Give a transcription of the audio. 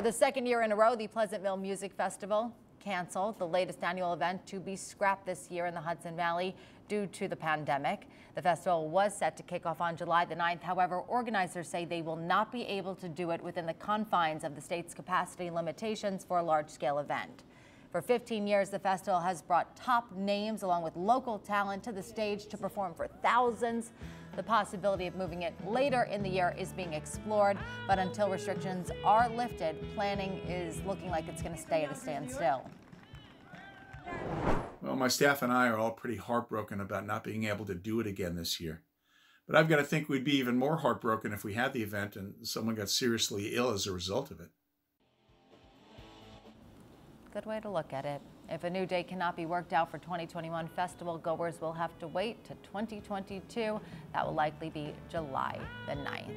For the second year in a row, the Pleasantville Music Festival canceled, the latest annual event to be scrapped this year in the Hudson Valley due to the pandemic. The festival was set to kick off on July the 9th. However, organizers say they will not be able to do it within the confines of the state's capacity limitations for a large-scale event. For 15 years, the festival has brought top names along with local talent to the stage to perform for thousands. The possibility of moving it later in the year is being explored, but until restrictions are lifted, planning is looking like it's going to stay at a standstill. Well, my staff and I are all pretty heartbroken about not being able to do it again this year. But I've got to think we'd be even more heartbroken if we had the event and someone got seriously ill as a result of it. Good way to look at it. If a new date cannot be worked out for 2021, festival goers will have to wait to 2022. That will likely be July the 9th.